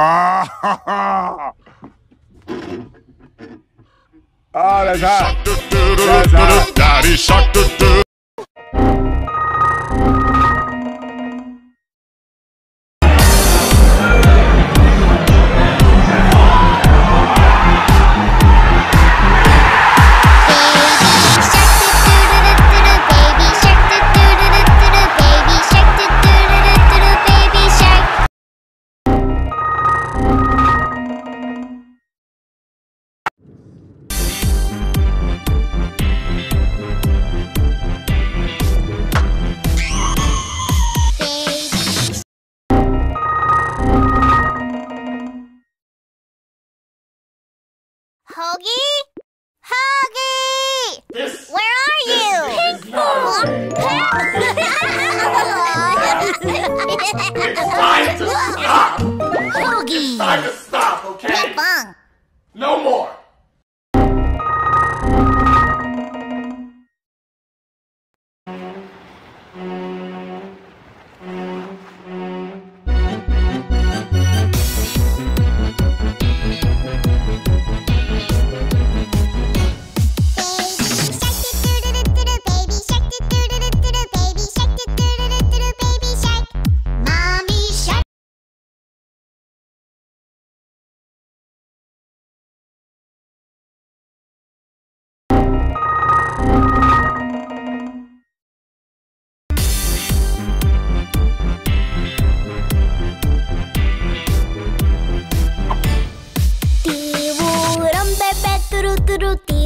Ah, oh, that's hot. That's hot. Time to stop. Hoagie! Time to stop, okay? No more. Baby トゥルティ